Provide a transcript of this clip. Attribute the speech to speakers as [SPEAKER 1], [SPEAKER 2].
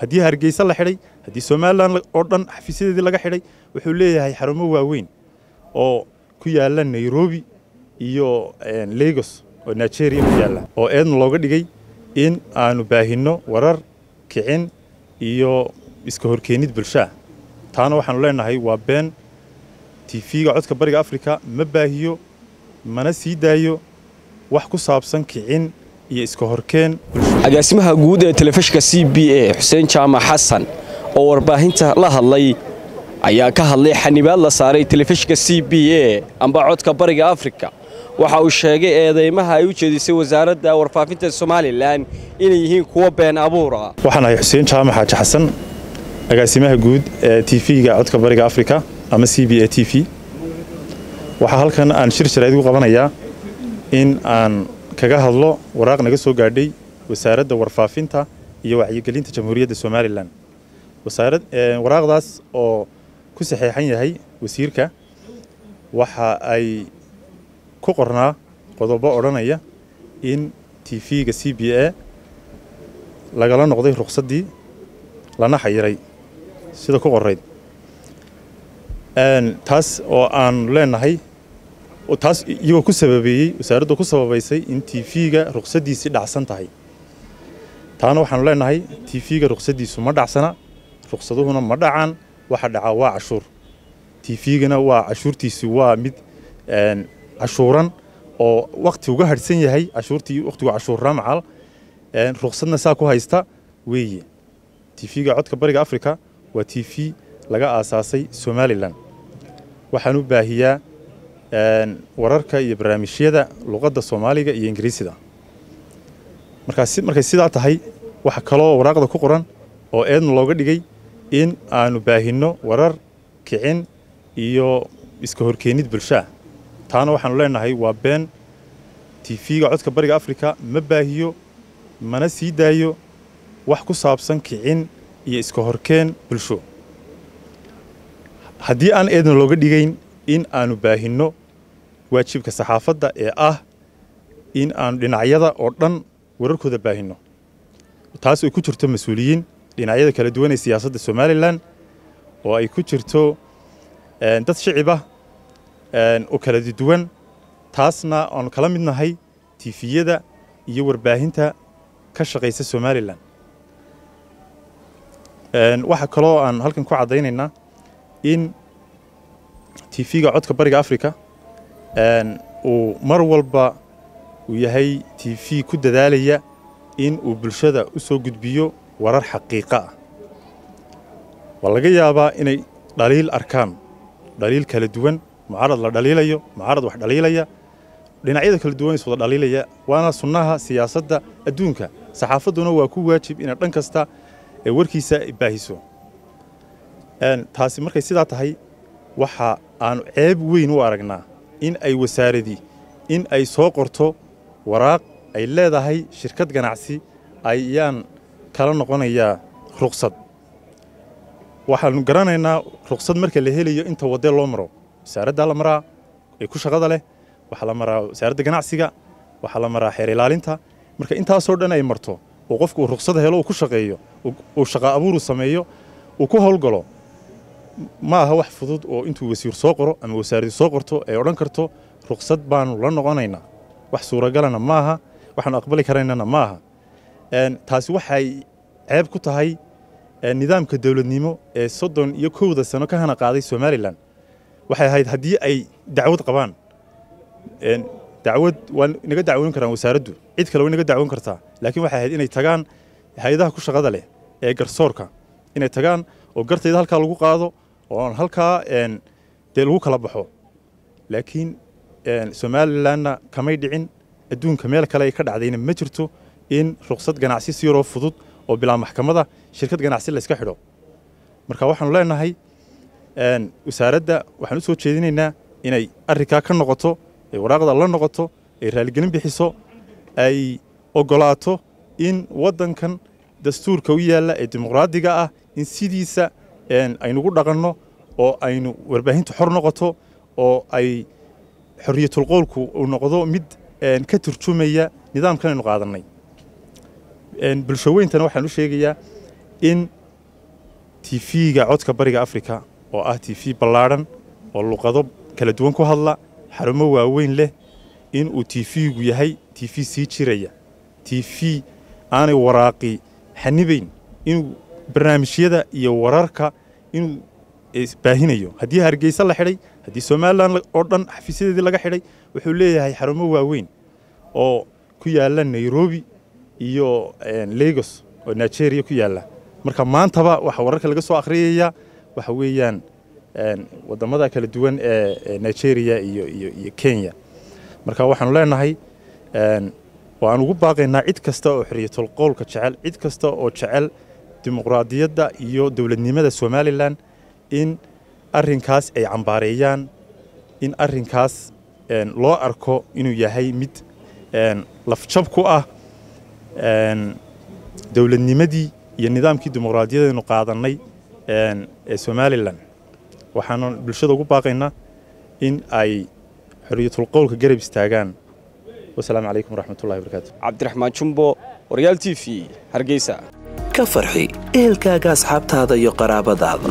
[SPEAKER 1] haddii hargeysa la xidhay haddii somalilan oo dhan xafiisyadeedii laga xidhay wuxuu leeyahay xarumo waaweyn oo ku yaalla nairobi iyo lagos oo nigeria ku yaalla oo eedna looga dhigay in aanu baahinno warar kicin iyo iska horkeenid bulshaa taana waxaanu leenahay waa been tv-ga codka bariga afrika ma baahiyo mana sii daayo wax ku saabsan kicin iyo iska horkeen
[SPEAKER 2] agaasimaha guud ee telefishinka c b a xuseen jaamac xasan oo warbaahinta la hadlay ayaa ka hadlay xanibaad la saaray telefishinka c b a amba codka bariga afrika. Waxa uu sheegay eedeymaha ay u jeedisay wasaaradda warfaafinta somalilan inay yihiin kuwo been abuura
[SPEAKER 1] waxaan ahay xuseen jaamac xaaji xasan agaasimaha guud ee tv-ga codka bariga afrika ama c b a t v. Waxaa halkan aan shir jarayd ugu qabanayaa in aan kaga hadlo waraaq naga soo gaadhay wasaaradda warfaafinta iyo wacyigelinta jamhuuriyadda somalilan. Waraaqdaas oo ku saxeexan yahay wasiirka waxa ay ku qornaa qodobo odhanaya in tv-ga c b a lagala noqday ruqsaddii lana xayiray sida ku qorayd taas oo aan leenahay taas iyagoo ku sababeeyey wasaaraddu ku sababaysay in tv-ga ruqsaddiisii dhacsan tahay taana waxaanu leenahay tv-ga ruqsaddiisu ma dhacsana ruqsaduhuna ma dhacaan waxa dhacaa waa cashuur. Tv-gana waa cashuurtiisi waa mid cashuuran oo wakti uga hadhsan yahay cashuurtii wakhtigu cashuurraa macal ruqsadna saa ku haysta weeye. Tv-ga codka bariga afrika waa tv laga aasaasay somalilan. Waxaan baahiyaa wararka iyo barnaamijyada luqadda soomaaliga iyo ingiriisida markay sidaa tahay waxa kaloo waraaqda ku qoran oo eedna looga dhigay in aanu baahinno warar kicin iyo iska horkeenid bulshaa taana waxaanu leenahay waa been tv-ga codka bariga afrika ma baahiyo mana sii daayo wax ku saabsan kicin iyo iska horkeen bulsho. Haddii aan eedna looga dhigayn in aanu baahinno waajibka saxaafadda ee ah in aanu dhinacyada oo dhan wararkooda baahinno taas ay ku jirto mas'uuliyiin dhinacyada kala duwan ee siyaasadda somalilan oo ay ku jirto dad shicibah oo kala duwan. Taasna aanu kala mid nahay tifiyada iyo warbaahinta ka shaqaysa somalilan. Waxaa kaloo aan halkan ku caddaynaynaa in tv-ga codka bariga afrika uu mar walba uu yahay tv ku dadaalaya in uu bulshada u soo gudbiyo warar xaqiiqa ah. Waa laga yaabaa inay dhaliil arkaan dhaliil kala duwan mucaarad la dhaliilayo mucaarad wax dhaliilaya dhinacyada kala duwan is dhaliilaya waana sunnaha siyaasadda adduunka saxaafadduna waa ku waajib inay dhan kasta ee warkiisa baahiso. Taasi markay sidaa tahay waxa aanu ceeb weyn u aragnaa in ay wasaaradii in ay soo qorto waraaq ay leedahay shirkad ganacsi ayaan kala noqonayaa ruqsad. Waxaanu garanaynaa ruqsad marka la helayo inta wadee loo maro. Wasaaraddaa la maraa ee ku shaqada leh waxaa la maraa wasaaradda ganacsiga waxaa la maraa xeer ilaalinta. Marka intaasoo dhan ay marto oo qofku uu ruqsad helo uu ku shaqeeyo uu shaqa abuuru sameeyo uu ku howlgalo ma aha wax fudud oo intuu wasiir soo qoro ama wasaaradii soo qorto ay odhan karto ruqsad baanu la noqonaynaa wax suuragalana ma aha aqbali karaynana ma aha taasi waxay ceeb ku tahay nidaamka dowladnimo ee soddon iyo kowda sano ka hana qaaday somalilan waxay ahayd haddii ay dacwad qabaan dacwad waa naga dacwoon karaan wasaaraddu cid kale way naga dacwoon kartaa laakiin waxay ahayd inay tagaan hay'adaha ku shaqada leh ee garsoorka. Inay tagaan oo gartayda halkaa lagu qaado oo aan halkaa dee lagu kala baxo. Laakiin somalilanna kamay dhicin adduunka meel kale ay ka dhacdayna ma jirto in ruqsad ganacsi si yaroo fudud oo bilaa maxkamada shirkad ganacsi la iska xidho. Marka waxaanu leenahay wasaaradda waxaan u soo jeedinaynaa inay arrinkaa ka noqoto ay waraaqda la noqoto ay raaligelin bixiso ay ogolaato in waddankan dastuurka u yaalla ee dimuqraadiga ah in sidiisa aynugu dhaqanno oo aynu warbaahinta xor noqoto oo ay xorriyatulqowlku uu noqdo mid ka turjumaya nidaamkan aynu qaadannay bulsho waxaan u sheegayaa in tv-ga codka bariga afrika oo ah t v ballaadhan oo luqado kala duwan ku hadla xarumo waaweyn leh in uu t v-gu yahay t v sii jiraya. T v aanay waraaqi xanibayn inuu barnaamijyada iyo wararka inuu baahinayo. Haddii hargeysa la xidhay haddii somalilan oo dhan xafiisyadeedii laga xidhay wuxuu leeyahay xarumo waaweyn oo ku yaalla nairobi iyo lagos oo nigeria ku yaalla. Marka maantaba waxa wararka laga soo akhriyaya waxa weeyaan waddamada kala duwan ee nigeria iyo iyo kenya. Marka waxaanu leenahay waan ugu baaqaynaa cid kasta oo xorriyatul jecel cid kasta oo jecel dimuqraadiyadda iyo dowladnimada somalilan in arrinkaas ay cambaareeyaan in arrinkaas loo arko inuu yahay mid lafjab ku ah dowladnimadii iyo nidaamkii dimuqraadiyadeenu qaadannay ee somalilan waxaanu bulshada ugu baaqaynaa in ay xorriyatul qowlka garab istaagaan. Wasalaamu calaykum waraxmatullahi wabarakaatu
[SPEAKER 2] cabdiraxmaan jumbo waryaal t v hargeysa.
[SPEAKER 3] Ka farxi ehelkaaga asxaabtaada iyo qaraabadaada